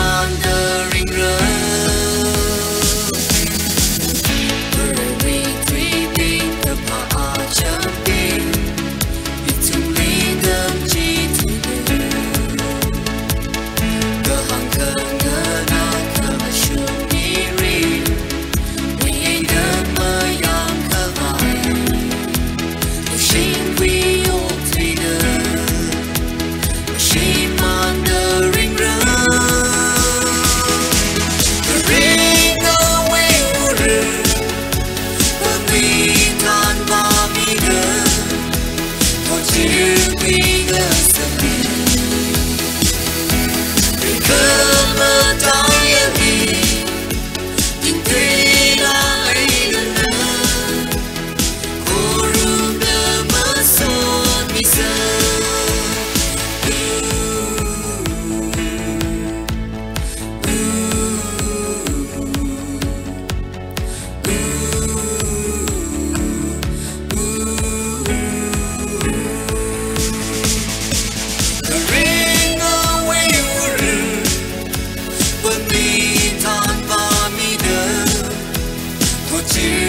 Under. to be good. you